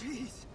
Jeez.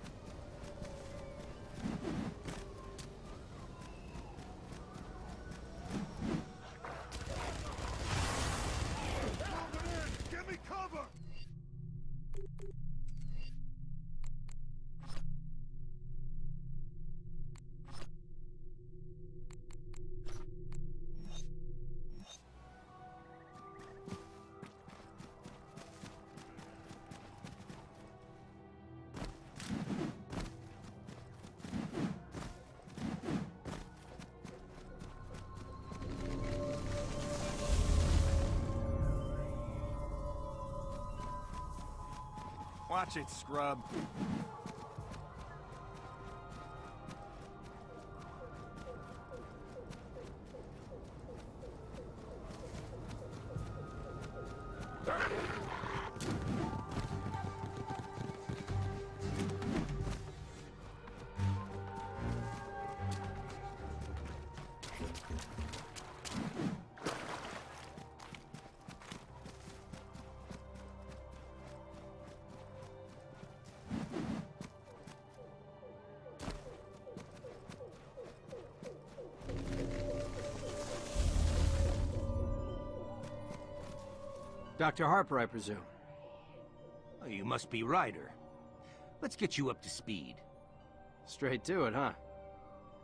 Watch it, scrub. Dr. Harper, I presume. Oh, you must be Ryder. Let's get you up to speed. Straight to it, huh?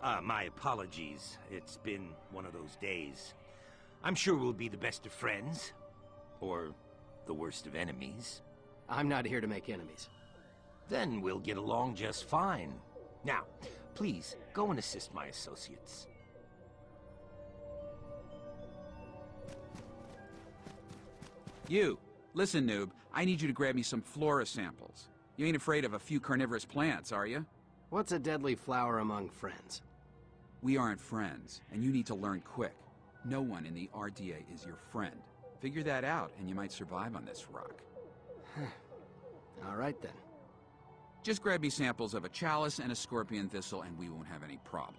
Uh, my apologies. It's been one of those days. I'm sure we'll be the best of friends. Or the worst of enemies. I'm not here to make enemies. Then we'll get along just fine. Now, please, go and assist my associates. You, listen, noob. I need you to grab me some flora samples. You ain't afraid of a few carnivorous plants, are you? What's a deadly flower among friends? We aren't friends, and you need to learn quick. No one in the RDA is your friend. Figure that out, and you might survive on this rock. All right, then. Just grab me samples of a chalice and a scorpion thistle, and we won't have any problem.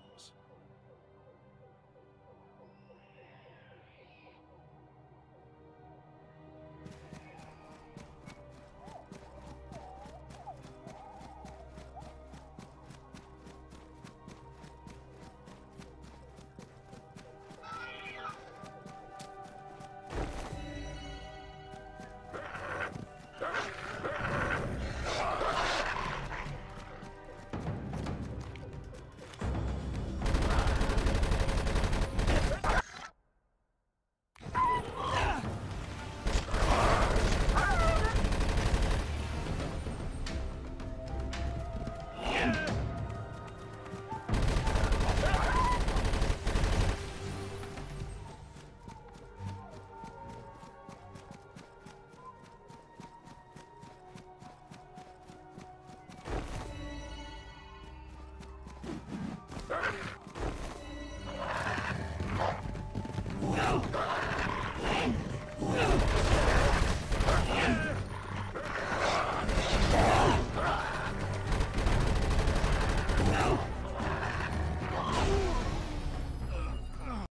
Oh!